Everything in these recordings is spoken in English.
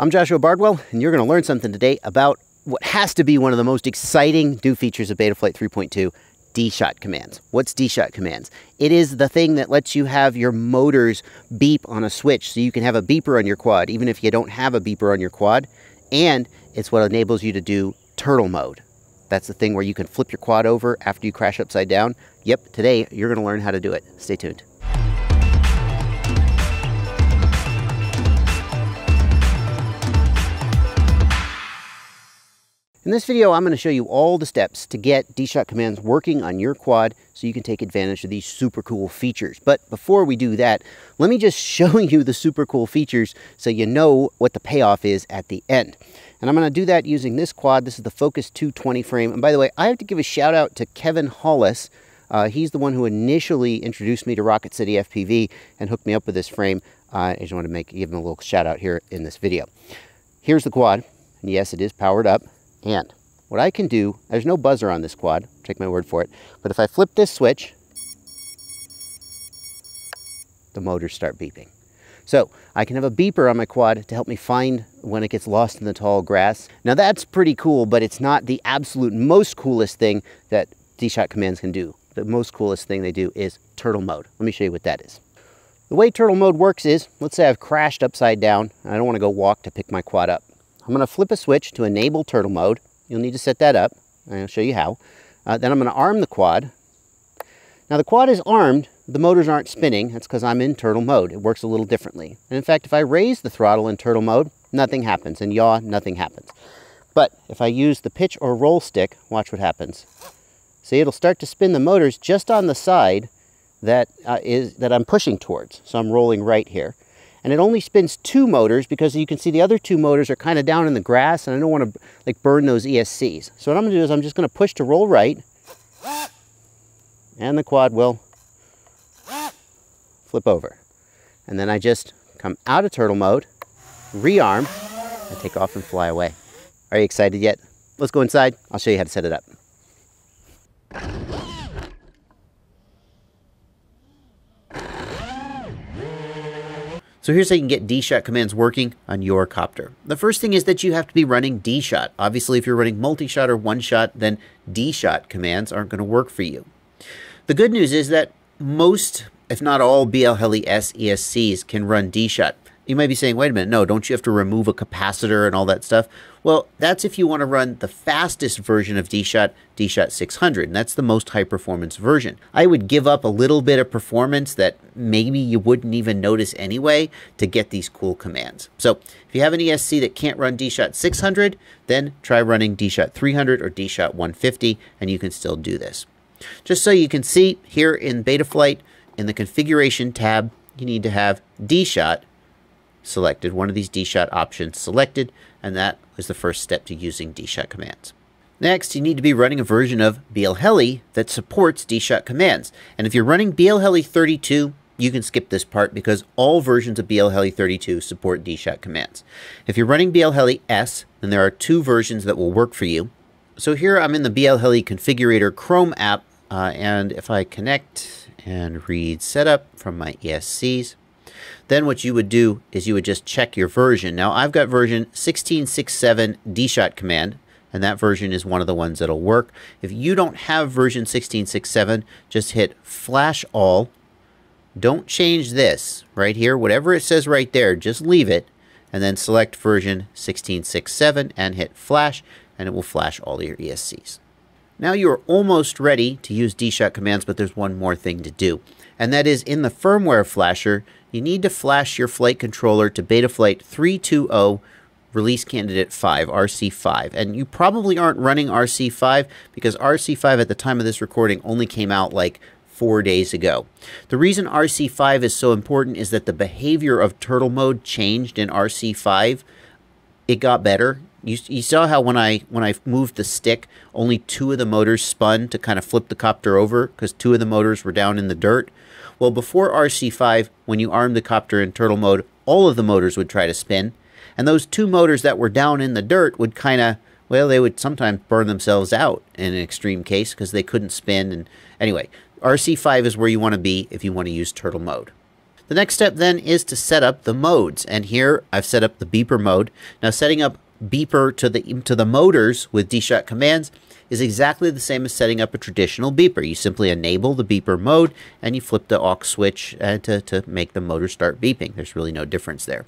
I'm Joshua Bardwell, and you're going to learn something today about what has to be one of the most exciting new features of Betaflight 3.2, D-Shot commands. What's D-Shot commands? It is the thing that lets you have your motors beep on a switch so you can have a beeper on your quad, even if you don't have a beeper on your quad. And it's what enables you to do turtle mode. That's the thing where you can flip your quad over after you crash upside down. Yep, today you're going to learn how to do it. Stay tuned. In this video, I'm going to show you all the steps to get D-Shot commands working on your quad so you can take advantage of these super cool features. But before we do that, let me just show you the super cool features so you know what the payoff is at the end. And I'm going to do that using this quad. This is the Focus 220 frame. And by the way, I have to give a shout out to Kevin Hollis. Uh, he's the one who initially introduced me to Rocket City FPV and hooked me up with this frame. Uh, I just want to make give him a little shout out here in this video. Here's the quad. And yes, it is powered up. And what I can do, there's no buzzer on this quad, take my word for it, but if I flip this switch, the motors start beeping. So I can have a beeper on my quad to help me find when it gets lost in the tall grass. Now that's pretty cool, but it's not the absolute most coolest thing that D-Shot commands can do. The most coolest thing they do is turtle mode. Let me show you what that is. The way turtle mode works is, let's say I've crashed upside down and I don't want to go walk to pick my quad up. I'm going to flip a switch to enable turtle mode. You'll need to set that up. I'll show you how. Uh, then I'm going to arm the quad. Now the quad is armed. The motors aren't spinning. That's because I'm in turtle mode. It works a little differently. And in fact, if I raise the throttle in turtle mode, nothing happens. And yaw, nothing happens. But if I use the pitch or roll stick, watch what happens. See, it'll start to spin the motors just on the side that uh, is that I'm pushing towards. So I'm rolling right here and it only spins two motors because you can see the other two motors are kind of down in the grass and I don't want to like burn those ESCs. So what I'm going to do is I'm just going to push to roll right and the quad will flip over. And then I just come out of turtle mode, rearm, and take off and fly away. Are you excited yet? Let's go inside. I'll show you how to set it up. So here's how you can get D-Shot commands working on your copter. The first thing is that you have to be running D-Shot. Obviously, if you're running multi-shot or one-shot, then D-Shot commands aren't going to work for you. The good news is that most, if not all, BL Heli S ESCs can run D-Shot. You might be saying, wait a minute, no, don't you have to remove a capacitor and all that stuff? Well, that's if you want to run the fastest version of D-Shot, D-Shot 600, and that's the most high-performance version. I would give up a little bit of performance that maybe you wouldn't even notice anyway to get these cool commands. So if you have an ESC that can't run D-Shot 600, then try running D-Shot 300 or D-Shot 150, and you can still do this. Just so you can see, here in Betaflight, in the Configuration tab, you need to have D-Shot selected, one of these D-Shot options selected, and that was the first step to using D-Shot commands. Next, you need to be running a version of BLHeli that supports D-Shot commands. And if you're running BLHeli 32, you can skip this part because all versions of BLHeli 32 support D-Shot commands. If you're running BLHeli S, then there are two versions that will work for you. So here I'm in the BLHeli Configurator Chrome app, uh, and if I connect and read setup from my ESCs, then what you would do is you would just check your version. Now I've got version 1667 DShot command, and that version is one of the ones that'll work. If you don't have version 1667, just hit flash all. Don't change this right here. Whatever it says right there, just leave it and then select version 1667 and hit flash and it will flash all your ESCs. Now you're almost ready to use DShot commands, but there's one more thing to do. And that is in the firmware flasher, you need to flash your flight controller to Betaflight 320 release candidate 5, RC5. And you probably aren't running RC5 because RC5 at the time of this recording only came out like four days ago. The reason RC5 is so important is that the behavior of turtle mode changed in RC5. It got better. You, you saw how when I when I moved the stick, only two of the motors spun to kind of flip the copter over because two of the motors were down in the dirt. Well, before RC5, when you armed the copter in turtle mode, all of the motors would try to spin. And those two motors that were down in the dirt would kind of, well, they would sometimes burn themselves out in an extreme case because they couldn't spin. And anyway, RC5 is where you want to be if you want to use turtle mode. The next step then is to set up the modes. And here I've set up the beeper mode. Now setting up beeper to the to the motors with D-Shot commands is exactly the same as setting up a traditional beeper. You simply enable the beeper mode and you flip the aux switch uh, to, to make the motor start beeping. There's really no difference there.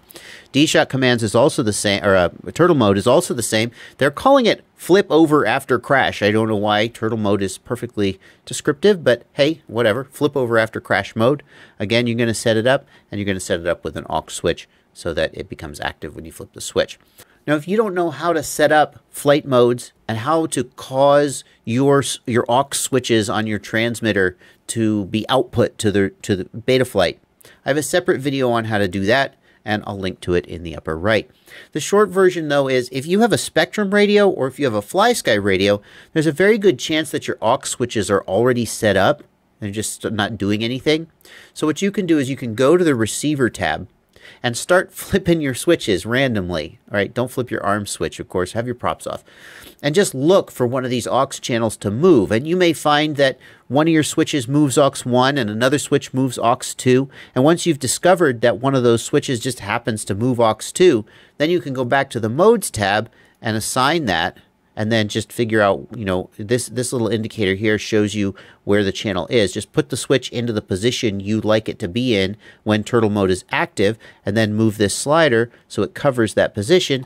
D-Shot commands is also the same, or uh, turtle mode is also the same. They're calling it flip over after crash. I don't know why turtle mode is perfectly descriptive, but hey, whatever. Flip over after crash mode. Again, you're going to set it up and you're going to set it up with an aux switch so that it becomes active when you flip the switch. Now, if you don't know how to set up flight modes and how to cause your your aux switches on your transmitter to be output to the to the Betaflight, I have a separate video on how to do that, and I'll link to it in the upper right. The short version, though, is if you have a Spektrum radio or if you have a FlySky radio, there's a very good chance that your aux switches are already set up. They're just not doing anything. So what you can do is you can go to the receiver tab and start flipping your switches randomly. All right, don't flip your arm switch, of course, have your props off. And just look for one of these aux channels to move. And you may find that one of your switches moves aux 1 and another switch moves aux 2. And once you've discovered that one of those switches just happens to move aux 2, then you can go back to the modes tab and assign that and then just figure out, you know, this, this little indicator here shows you where the channel is. Just put the switch into the position you'd like it to be in when turtle mode is active, and then move this slider so it covers that position,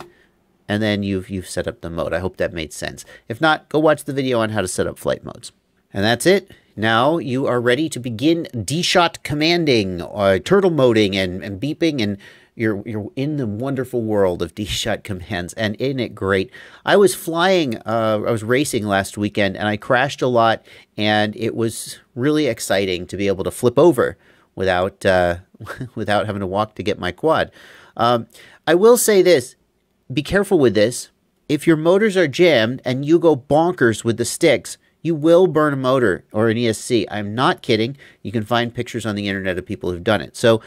and then you've, you've set up the mode. I hope that made sense. If not, go watch the video on how to set up flight modes. And that's it. Now you are ready to begin D-Shot commanding, uh, turtle moding, and, and beeping, and you're you're in the wonderful world of D-Shot commands, and isn't it great? I was flying, uh, I was racing last weekend, and I crashed a lot, and it was really exciting to be able to flip over without uh, without having to walk to get my quad. Um, I will say this: be careful with this. If your motors are jammed and you go bonkers with the sticks, you will burn a motor or an ESC. I'm not kidding. You can find pictures on the internet of people who've done it. So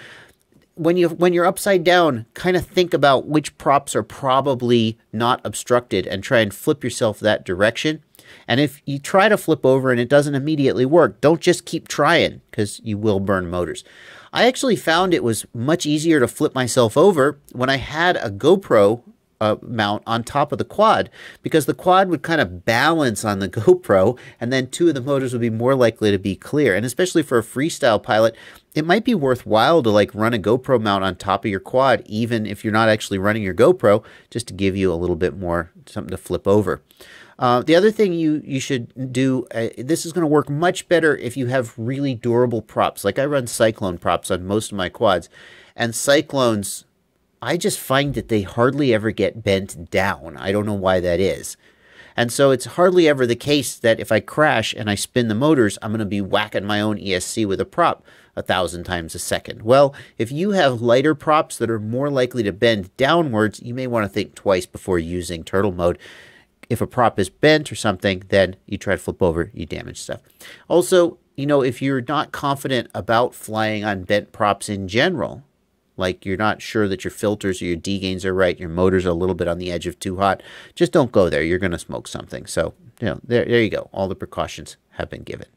when you when you're upside down, kind of think about which props are probably not obstructed and try and flip yourself that direction. And if you try to flip over and it doesn't immediately work, don't just keep trying because you will burn motors. I actually found it was much easier to flip myself over when I had a GoPro uh, mount on top of the quad because the quad would kind of balance on the GoPro and then two of the motors would be more likely to be clear. And especially for a freestyle pilot, it might be worthwhile to like run a GoPro mount on top of your quad, even if you're not actually running your GoPro, just to give you a little bit more something to flip over. Uh, the other thing you, you should do, uh, this is going to work much better if you have really durable props. Like I run Cyclone props on most of my quads, and Cyclones I just find that they hardly ever get bent down. I don't know why that is. And so it's hardly ever the case that if I crash and I spin the motors, I'm going to be whacking my own ESC with a prop a thousand times a second. Well, if you have lighter props that are more likely to bend downwards, you may want to think twice before using turtle mode. If a prop is bent or something, then you try to flip over, you damage stuff. Also, you know, if you're not confident about flying on bent props in general, like you're not sure that your filters or your D gains are right, your motor's are a little bit on the edge of too hot, just don't go there. You're going to smoke something. So, you know, there, there you go. All the precautions have been given.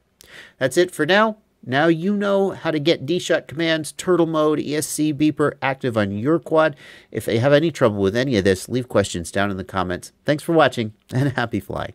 That's it for now. Now you know how to get D-Shot commands, turtle mode, ESC beeper active on your quad. If you have any trouble with any of this, leave questions down in the comments. Thanks for watching and happy flying.